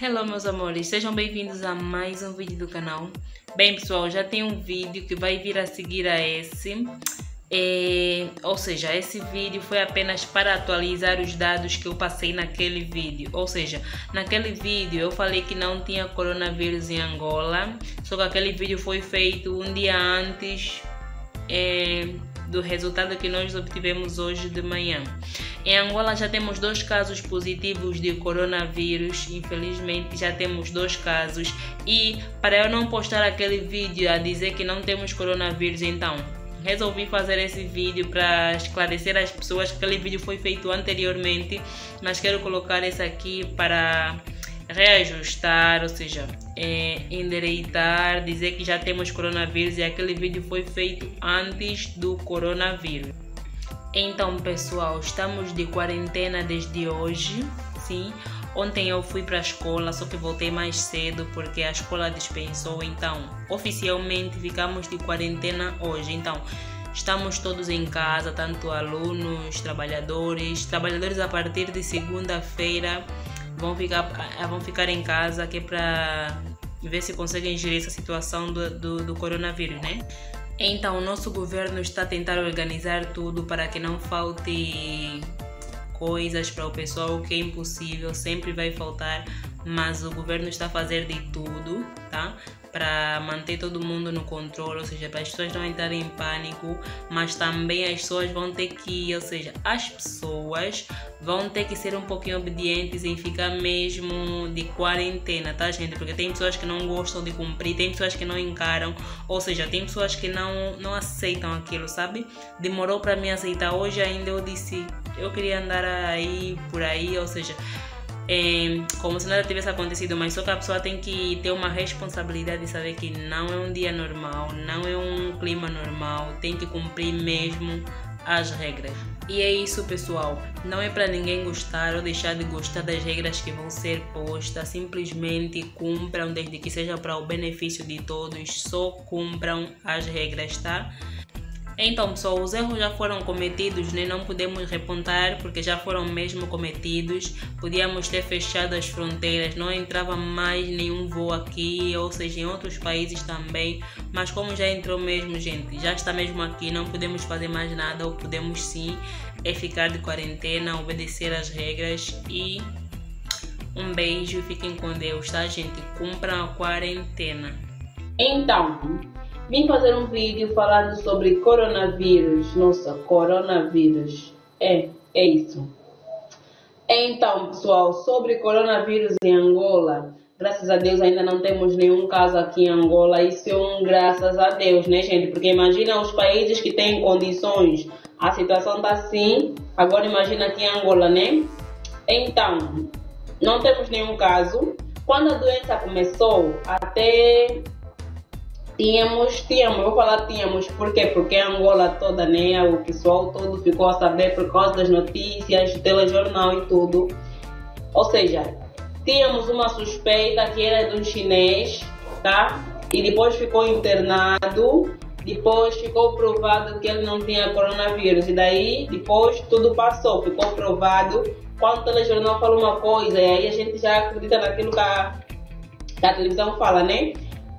Hello meus amores, sejam bem-vindos a mais um vídeo do canal. Bem pessoal, já tem um vídeo que vai vir a seguir a esse. É, ou seja, esse vídeo foi apenas para atualizar os dados que eu passei naquele vídeo. Ou seja, naquele vídeo eu falei que não tinha coronavírus em Angola, só que aquele vídeo foi feito um dia antes é, do resultado que nós obtivemos hoje de manhã. Em Angola já temos dois casos positivos de coronavírus, infelizmente já temos dois casos. E para eu não postar aquele vídeo a dizer que não temos coronavírus, então resolvi fazer esse vídeo para esclarecer as pessoas que aquele vídeo foi feito anteriormente, mas quero colocar esse aqui para reajustar, ou seja, é, endireitar, dizer que já temos coronavírus e aquele vídeo foi feito antes do coronavírus. Então, pessoal, estamos de quarentena desde hoje, sim. Ontem eu fui para a escola, só que voltei mais cedo porque a escola dispensou. Então, oficialmente ficamos de quarentena hoje. Então, estamos todos em casa, tanto alunos, trabalhadores. Trabalhadores a partir de segunda-feira vão ficar, eh, vão ficar em casa, que é para ver se conseguem gerir essa situação do, do, do coronavírus, né? Então, o nosso governo está a tentar organizar tudo para que não falte coisas para o pessoal, o que é impossível, sempre vai faltar, mas o governo está a fazer de tudo, tá? Para manter todo mundo no controle, ou seja, para as pessoas não entrarem em pânico, mas também as pessoas vão ter que, ou seja, as pessoas vão ter que ser um pouquinho obedientes em ficar mesmo de quarentena, tá, gente? Porque tem pessoas que não gostam de cumprir, tem pessoas que não encaram, ou seja, tem pessoas que não, não aceitam aquilo, sabe? Demorou para me aceitar. Hoje ainda eu disse, eu queria andar aí por aí, ou seja, é, como se nada tivesse acontecido, mas só que a pessoa tem que ter uma responsabilidade de saber que não é um dia normal, não é um clima normal, tem que cumprir mesmo as regras. E é isso, pessoal. Não é para ninguém gostar ou deixar de gostar das regras que vão ser postas. Simplesmente cumpram, desde que seja para o benefício de todos. Só cumpram as regras, tá? Então, pessoal, os erros já foram cometidos, né? não podemos repontar porque já foram mesmo cometidos. Podíamos ter fechado as fronteiras, não entrava mais nenhum voo aqui, ou seja, em outros países também. Mas como já entrou mesmo, gente, já está mesmo aqui, não podemos fazer mais nada, ou podemos sim é ficar de quarentena, obedecer as regras e um beijo, fiquem com Deus, tá, gente? Cumpram a quarentena. Então, Vim fazer um vídeo falando sobre coronavírus. Nossa, coronavírus. É, é isso. Então, pessoal, sobre coronavírus em Angola, graças a Deus ainda não temos nenhum caso aqui em Angola. Isso é um graças a Deus, né, gente? Porque imagina os países que têm condições, a situação tá assim. Agora imagina aqui em Angola, né? Então, não temos nenhum caso. Quando a doença começou, até Tínhamos, tínhamos, vou falar tínhamos, por quê? Porque a Angola toda, né, o pessoal todo ficou a saber por causa das notícias, do telejornal e tudo. Ou seja, tínhamos uma suspeita que era de um chinês, tá? E depois ficou internado, depois ficou provado que ele não tinha coronavírus. E daí, depois, tudo passou, ficou provado. Quando o telejornal fala uma coisa, e aí a gente já acredita naquilo que a, que a televisão fala, né?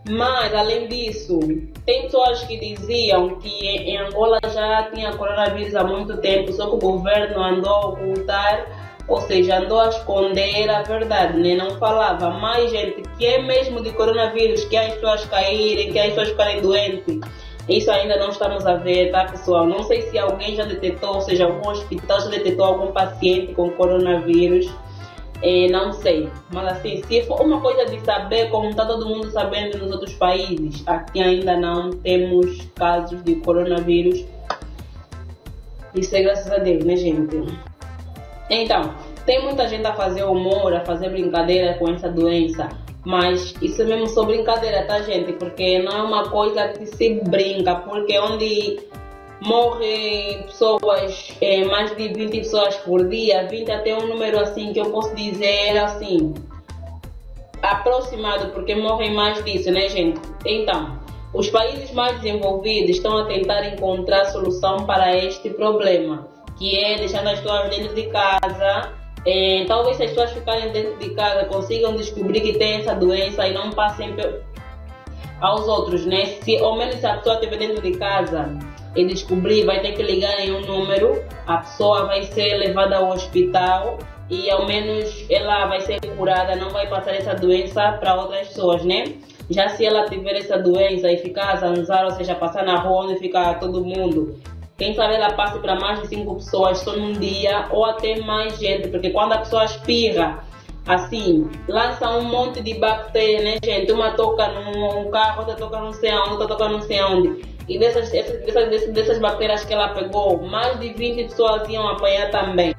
Mas, além disso, tem pessoas que diziam que em Angola já tinha coronavírus há muito tempo, só que o governo andou a ocultar, ou seja, andou a esconder a verdade, né? não falava. Mais gente, que é mesmo de coronavírus, que as pessoas caírem, que as pessoas ficarem doentes. Isso ainda não estamos a ver, tá, pessoal? Não sei se alguém já detectou, ou seja, algum hospital já detectou algum paciente com coronavírus. É, não sei. Mas assim, se for uma coisa de saber, como está todo mundo sabendo nos outros países, aqui ainda não temos casos de coronavírus. Isso é graças a Deus, né, gente? Então, tem muita gente a fazer humor, a fazer brincadeira com essa doença. Mas isso é mesmo só brincadeira, tá, gente? Porque não é uma coisa que se brinca. Porque onde morrem pessoas, é, mais de 20 pessoas por dia, 20 até um número assim que eu posso dizer assim, aproximado, porque morrem mais disso, né, gente? Então, os países mais desenvolvidos estão a tentar encontrar solução para este problema, que é deixando as pessoas dentro de casa, É, talvez se as pessoas ficarem dentro de casa consigam descobrir que tem essa doença e não passem aos outros, né? Se ao menos se a pessoa estiver dentro de casa e descobrir, vai ter que ligar em um número, a pessoa vai ser levada ao hospital e ao menos ela vai ser curada, não vai passar essa doença para outras pessoas, né? Já se ela tiver essa doença e ficar a zanzar, ou seja, passar na rua onde fica todo mundo, quem sabe ela passe para mais de cinco pessoas só num dia ou até mais gente, porque quando a pessoa espirra, assim, lança um monte de bactérias, né, gente? Uma toca num carro, outra toca não sei onde, outra toca não sei onde. E dessas, dessas, dessas, bactérias que ela pegou, mais de 20 pessoas iam apanhar também.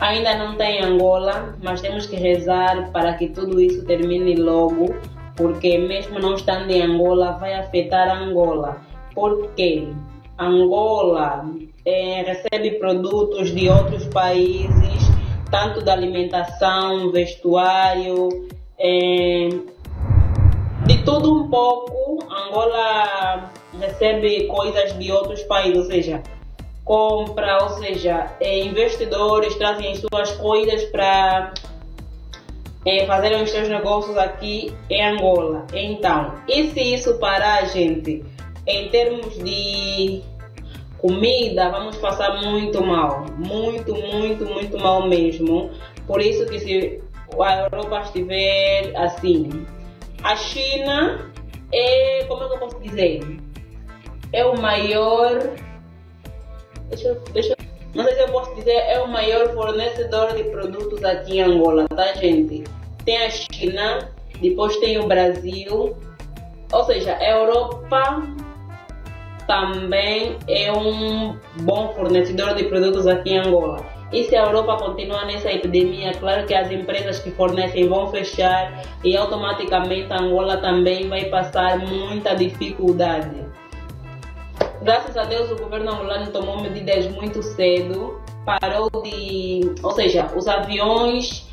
Ainda não tem Angola, mas temos que rezar para que tudo isso termine logo, porque mesmo não estando em Angola, vai afetar Angola. Por quê? Angola é, recebe produtos de outros países, tanto da alimentação, vestuário, é, de tudo um pouco. Angola recebe coisas de outros países, ou seja, compra, ou seja, é, investidores trazem as suas coisas para é, fazerem os seus negócios aqui em Angola. Então, e se isso parar, gente? em termos de comida, vamos passar muito mal. Muito, muito, muito mal mesmo. Por isso que se a Europa estiver assim. A China é, como eu posso dizer? É o maior. Deixa, deixa, não sei se eu posso dizer, é o maior fornecedor de produtos aqui em Angola, tá, gente? Tem a China, depois tem o Brasil, ou seja, a Europa também é um bom fornecedor de produtos aqui em Angola. E se a Europa continuar nessa epidemia, claro que as empresas que fornecem vão fechar e automaticamente a Angola também vai passar muita dificuldade. Graças a Deus o governo angolano tomou medidas muito cedo, parou de, ou seja, os aviões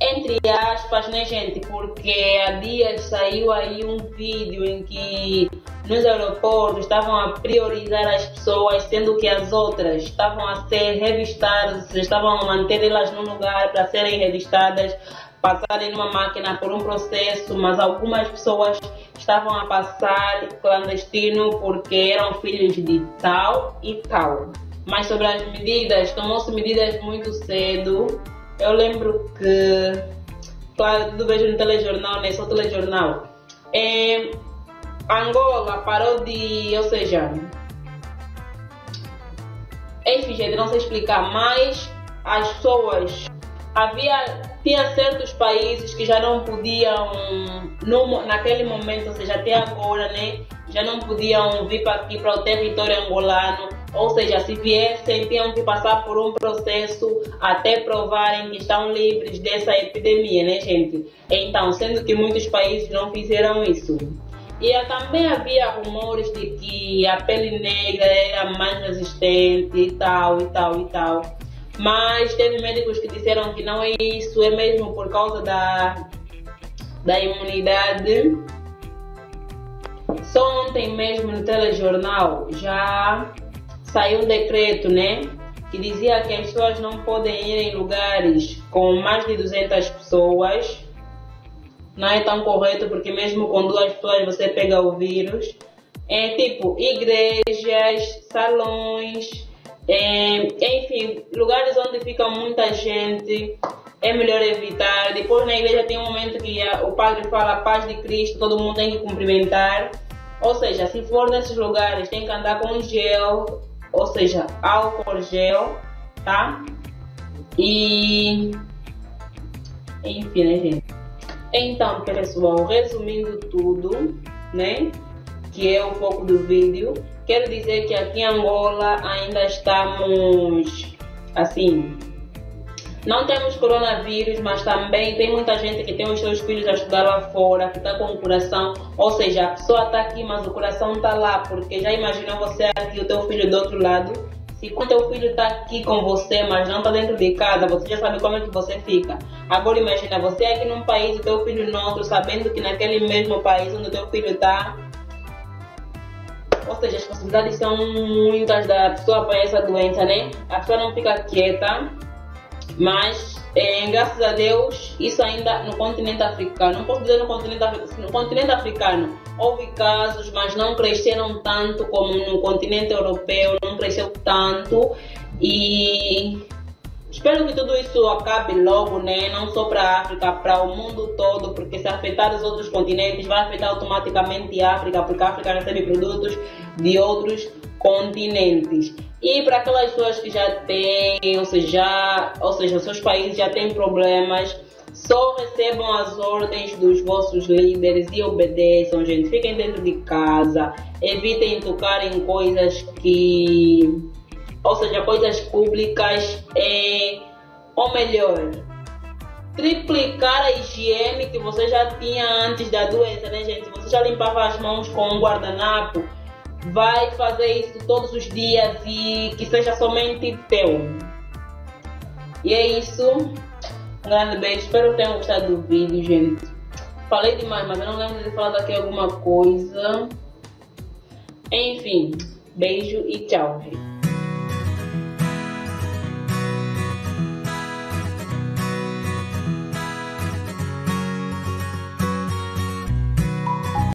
entre aspas, né, gente? Porque há dias saiu aí um vídeo em que nos aeroportos estavam a priorizar as pessoas, sendo que as outras estavam a ser revistadas, estavam a manter elas no lugar para serem revistadas, passarem numa máquina por um processo, mas algumas pessoas estavam a passar clandestino porque eram filhos de tal e tal. Mas sobre as medidas, tomou-se medidas muito cedo eu lembro que, claro, tudo vejo no telejornal, né? Só telejornal. É, Angola parou de, ou seja, enfim, gente, não sei explicar, mas as pessoas havia tinha certos países que já não podiam no, naquele momento, ou seja, até agora, né, já não podiam vir para aqui para o território angolano ou seja, se viessem, tinham que passar por um processo até provarem que estão livres dessa epidemia, né, gente? Então, sendo que muitos países não fizeram isso. E também havia rumores de que a pele negra era mais resistente e tal, e tal, e tal. Mas teve médicos que disseram que não é isso, é mesmo por causa da, da imunidade. Só ontem mesmo no telejornal já saiu um decreto, né? Que dizia que as pessoas não podem ir em lugares com mais de 200 pessoas. Não é tão correto, porque mesmo com duas pessoas você pega o vírus. É tipo igrejas, salões, é, enfim, lugares onde fica muita gente é melhor evitar. Depois na igreja tem um momento que a, o padre fala a paz de Cristo, todo mundo tem que cumprimentar. Ou seja, se for nesses lugares, tem que andar com gel, ou seja, álcool gel, tá? E enfim, né, gente? Então, pessoal, resumindo tudo, né? Que é o foco do vídeo, quero dizer que aqui em Angola ainda estamos assim não temos coronavírus, mas também tem muita gente que tem os seus filhos a estudar lá fora, que está com o coração, ou seja, a pessoa está aqui, mas o coração está lá, porque já imaginou você aqui, o teu filho do outro lado? Se quando teu filho está aqui com você, mas não está dentro de casa, você já sabe como é que você fica. Agora imagina, você aqui num país e teu filho no outro, sabendo que naquele mesmo país onde teu filho está, ou seja, as possibilidades são muitas da pessoa apanhar essa doença, né? A pessoa não fica quieta, mas é, graças a Deus, isso ainda no continente africano, não posso dizer no continente, no continente africano, houve casos, mas não cresceram tanto como no continente europeu, não cresceu tanto. E espero que tudo isso acabe logo, né? não só para a África, para o mundo todo, porque se afetar os outros continentes vai afetar automaticamente a África, porque a África recebe produtos de outros continentes. E para aquelas pessoas que já têm, ou seja, ou seja, seus países já têm problemas, só recebam as ordens dos vossos líderes e obedeçam, gente. Fiquem dentro de casa, evitem tocar em coisas que, ou seja, coisas públicas, é, ou melhor, triplicar a higiene que você já tinha antes da doença, né, gente? Você já limpava as mãos com um guardanapo vai fazer isso todos os dias e que seja somente teu. E é isso. Um grande beijo. Espero que tenham gostado do vídeo, gente. Falei demais, mas eu não lembro de falar daqui alguma coisa. Enfim, beijo e tchau, gente.